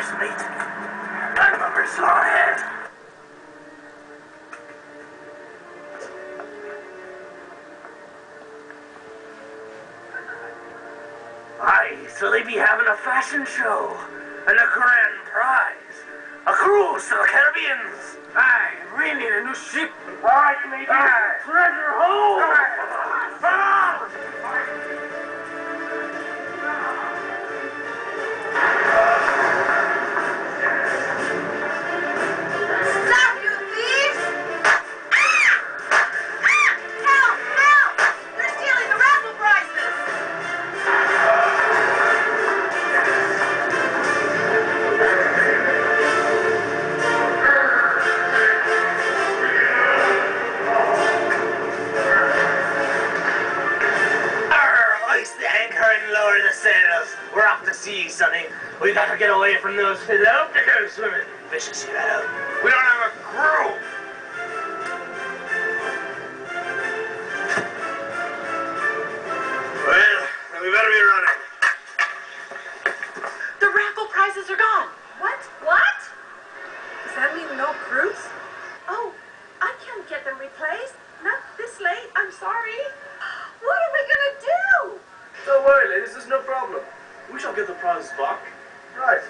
meet me. I'm a Slawhead. Aye, so they be having a fashion show and a grand prize. A cruise to the Caribbeans. Aye, we need a new ship. All right, maybe. Aye. Treasure hole. Aye. We're off to sea, Sonny. We've gotta get away from those below to go swimming. Vicious, you know. We don't have a crew. Well, then we better be running. The raffle prizes are gone. What? What? Does that mean no cruise? Oh, I can't get them replaced. Not this late. I'm sorry. What are we gonna do? Don't worry, ladies, there's no problem. We shall get the prize back. Right,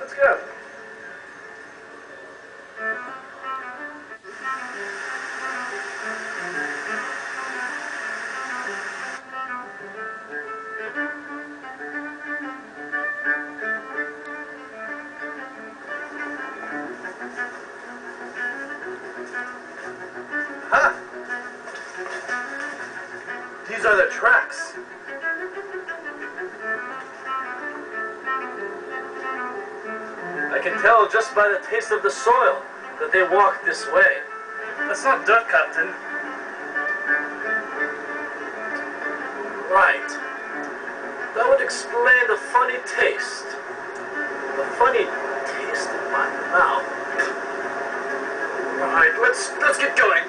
let's go. Huh? These are the tracks. Can tell just by the taste of the soil that they walked this way. That's not dirt, Captain. Right. That would explain the funny taste. The funny taste in my mouth. Alright, let's let's get going.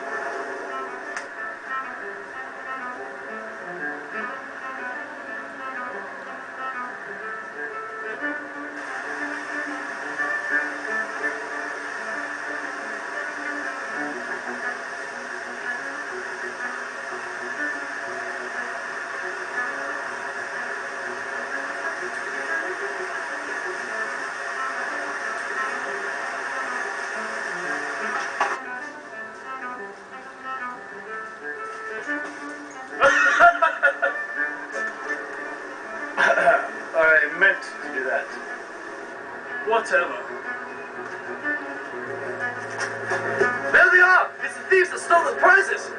Whatever. There they are! It's the thieves that stole the prizes!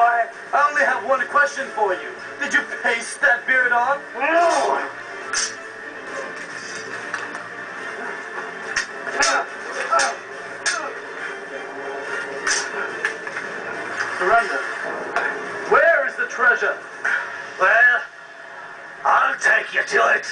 Boy? I only have one question for you. Did you paste that beard on? No! Surrender. Where is the treasure? Well, I'll take you to it.